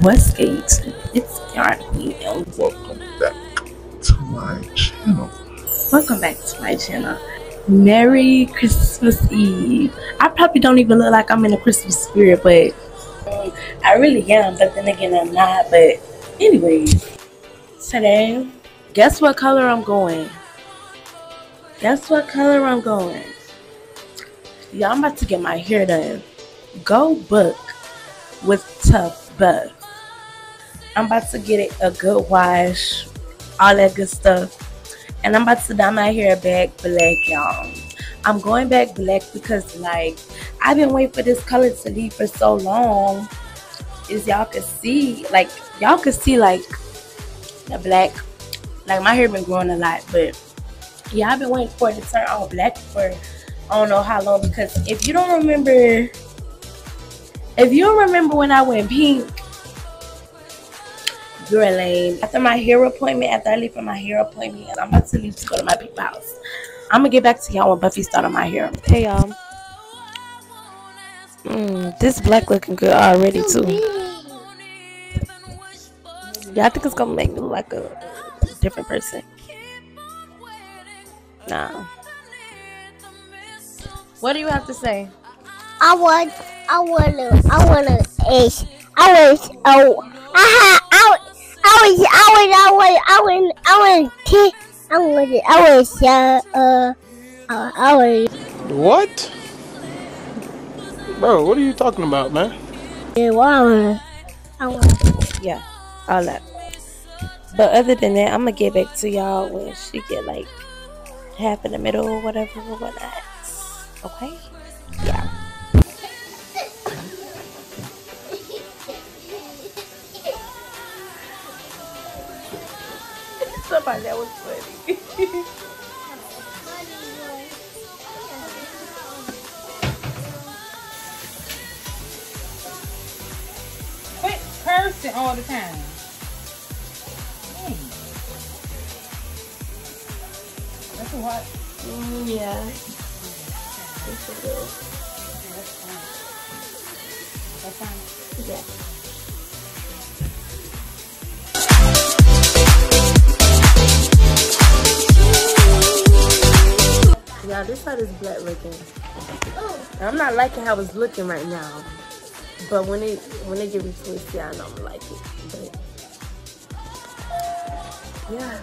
What's Gates? It's Yarny and welcome back to my channel. Welcome back to my channel. Merry Christmas Eve. I probably don't even look like I'm in a Christmas spirit, but um, I really am. But then again, I'm not. But anyways, today, guess what color I'm going? Guess what color I'm going? Yeah, I'm about to get my hair done. Go book with Tough Buff. I'm about to get it a good wash, all that good stuff. And I'm about to dye my hair back black, y'all. I'm going back black because, like, I've been waiting for this color to leave for so long. As y'all can see, like, y'all can see, like, the black. Like, my hair been growing a lot, but yeah, I've been waiting for it to turn all black for I don't know how long. Because if you don't remember, if you don't remember when I went pink, you're lame. After my hair appointment, after I leave for my hair appointment, I'm about to leave to go to my people house. I'm gonna get back to y'all when Buffy started my hair. Hey y'all. Mm, this black looking good already too. Yeah, I think it's gonna make me look like a different person. Nah. What do you have to say? I want, I want to, I want to, is, I was, oh, I, I, I was, I was, I was, I was, I was, I was, I was, uh, uh, uh, I was. What? Bro, what are you talking about, man? Yeah, wow. I want. Yeah, all that. But other than that, I'm gonna get back to y'all when she get like half in the middle or whatever or whatnot. Okay? Somebody that was funny. Quit cursing all the time. Dang. That's too hot. Mm, yeah. It's a little. That's fine. That's fine. Yeah. This side is black looking. And I'm not liking how it's looking right now. But when it when it twist, yeah, I know I'm gonna like it. But yeah.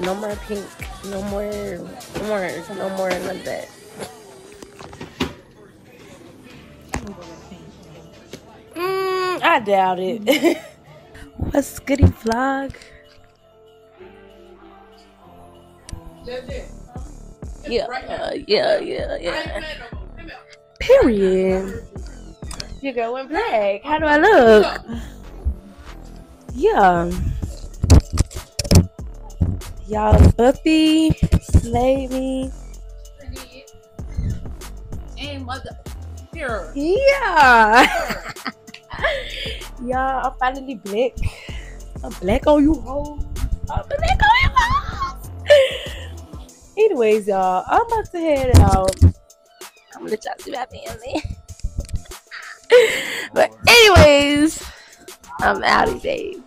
No more pink. No more. No more. No more none of that. Mm, I doubt it. What's goody vlog? Yeah, uh, yeah, yeah, yeah. Period. Your girl went black. How do I look? Yeah. Y'all, Buffy slayed me. And mother. Here. Yeah. Y'all, I'm finally black. I'm black on you, hoes. I'm black on you, hoes. Anyways, y'all, I'm about to head out. I'm gonna y'all see my family. but anyways, I'm out of days.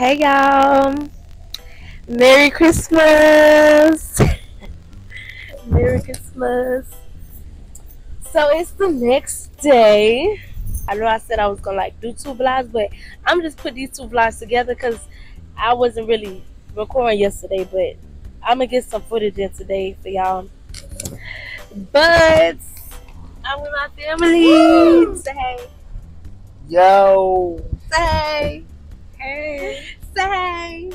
Hey y'all. Merry Christmas. Merry Christmas. So it's the next day. I know I said I was gonna like do two vlogs, but I'm just put these two vlogs together because I wasn't really recording yesterday, but I'm gonna get some footage in today for y'all. But I'm with my family. Say hey. Yo. Say hey. Say hey.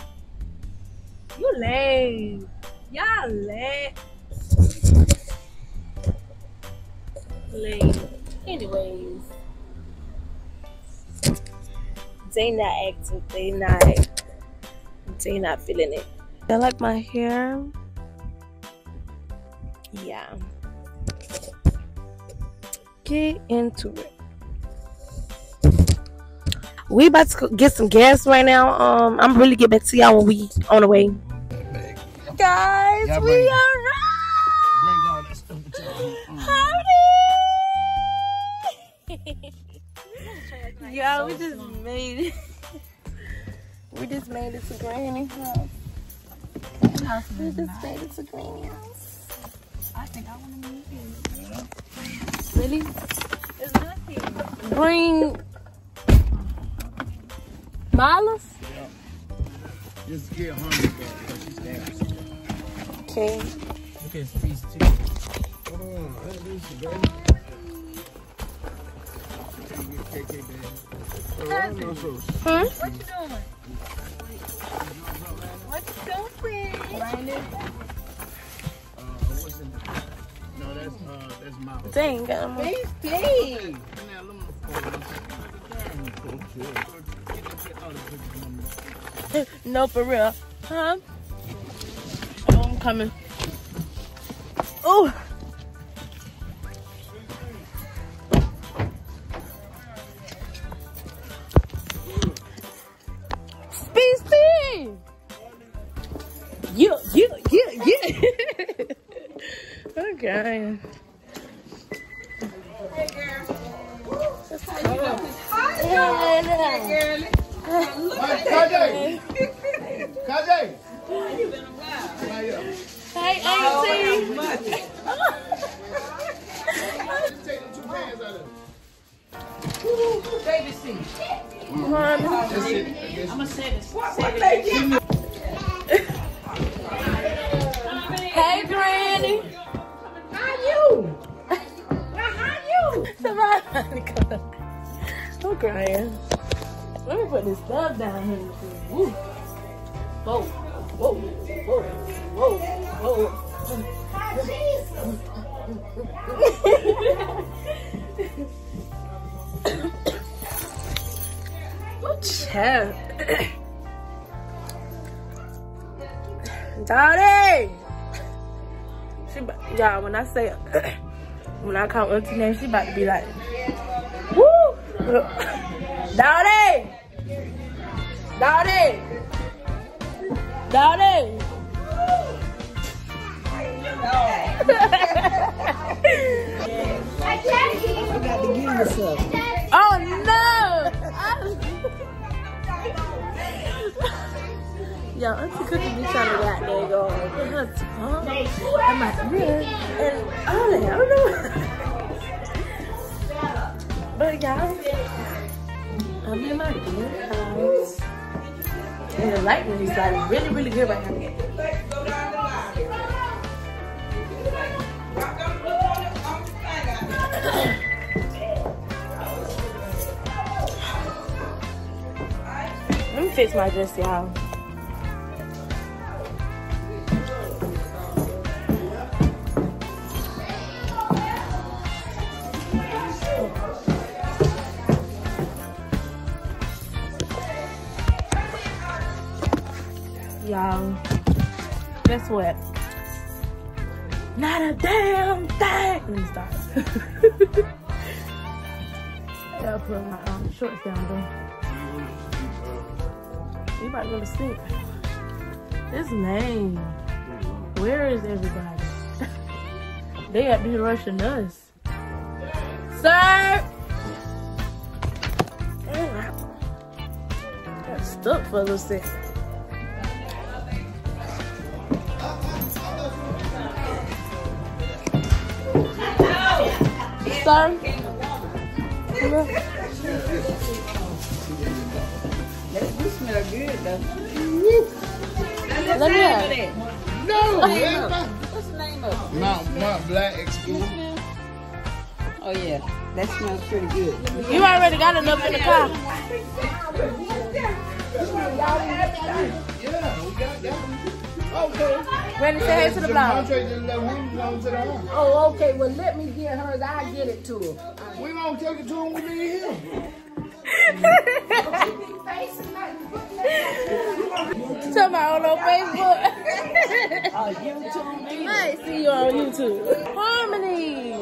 You lame. Y'all lame. Lame. Anyways. They not acting. They not. They not feeling it. I like my hair. Yeah. Get into it. We about to get some gas right now. Um, I'm really get back to y'all when we on the way. Guys, Yeah, we bring- are Bring all that stuff Howdy! Y'all, we just made it. We just made it to Granny house. We just made it to Granny house. I think I want to meet you. Really? It's not here. Bring Miles? Just get hungry, because she's dancing. Okay. Look at piece, too. Hold on. That is the baby. Can't get KK, baby. I don't know, so- Hmm? What you doing? What you doing? Raining. Uh, what's in No, that's, uh, that's my. Dang, got him. Please, please. No, for real. Huh? Oh, I'm coming. Oh. Speedy! Yeah, yeah, yeah, yeah. okay. Hey, KJ! KJ! Hey, Auntie. Take them two pants out of. Baby seat. Mommy. That's it. I guess I'm to say this. Hey, Granny. How you? How you? Veronica. I'm crying. Let me put this stuff down here. Woo. Whoa, whoa, whoa, whoa, whoa. Good chest. Daddy. She, y'all, when I say, when I call Auntie name, she about to be like, woo! Dowdy! Dowdy! oh no! Yo, Auntie Cookie be trying to got there go get her tongue and my ear and all that. I don't know. but y'all, I'm in my house. And the lightning is like really, really good right now. Let me fix my dress, y'all. Y'all, guess what? Not a damn thing. Let me stop. Gotta put my um, shorts down though. You about to go to sleep. It's lame. Where is everybody? they up here rushing us. Sir! Stuck for a little second. Sir? You smell good though. Let me have it. No. What's the name of it? Mount, Mount Black exclusive. Oh yeah, that smells pretty good. You already got enough in the car. Yeah, we got that. Okay. Ready to say hey to the vlog. Contract just let him belong to the house. Oh, okay. Well, let me get hers. I get it to her. We won't take it to him. We need him. Tell my own on Facebook. I see you on YouTube. Harmony,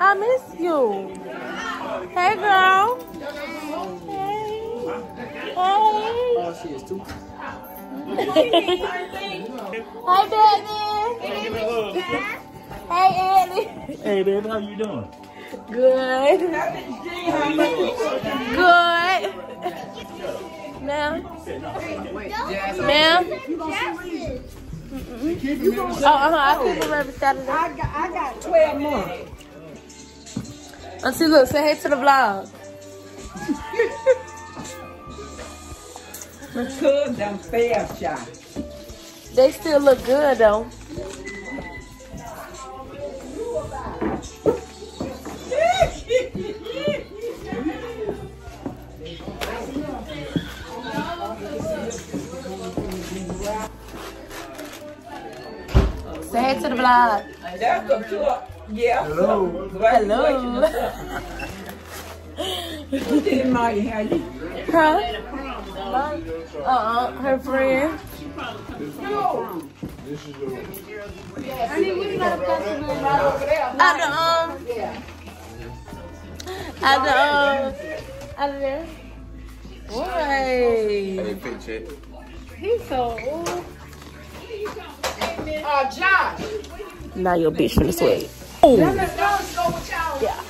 I miss you. Hey, girl. Hey. Hey. Oh, she is too. Hi, baby. Hey, Annie. Hey, baby, how you doing? Good. Good. Ma'am. Ma'am. Keep him Oh, uh-huh. I keep them every Saturday. I got, I got 12 more. Auntie, look, say hey to the vlog. My cousin done fair shot. They still look good, though. Say hey to the vlog. That's a truck. Yeah. Hello. Hello. Didn't mind how you. Huh? Uh-uh, her friend. This Out of um. Out of um. Out of there. Boy. They pitch it. He's so old. Uh, Josh. Now your bitch finna sweat. Oh. Yeah.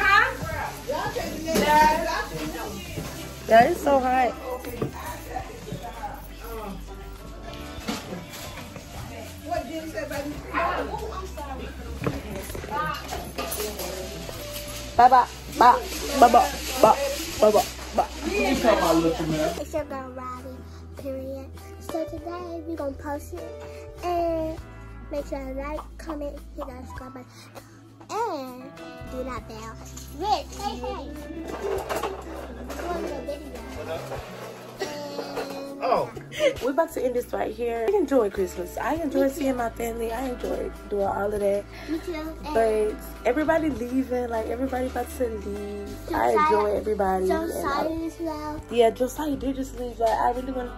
Huh? That is so hot. What Jim said about me? Bye bye. Bye bye. Bye bye. Bye bye. Bye. So today we're gonna post it and make sure to like, comment, hit that subscribe button, and do that bell. Rich, hey hey. One more video. Oh. We're about to end this right here. I enjoy Christmas. I enjoy seeing my family. I enjoy doing all of that. me too. But everybody leaving, like everybody about to leave. I enjoy everybody. and I- Josiah as well. yeah, Josiah did just leave. Like I really want.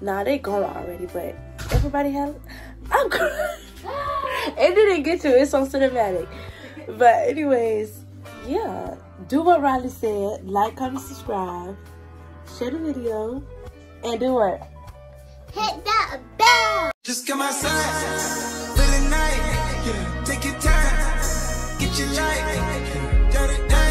Nah, they gone already. But everybody had. I'm. it didn't get to. It's so cinematic. But anyways, yeah. Do what Riley said. Like, comment, subscribe, share the video, and do what. Hit that bell. Just come outside for the night. Yeah, take your time, get your light. Jot it down.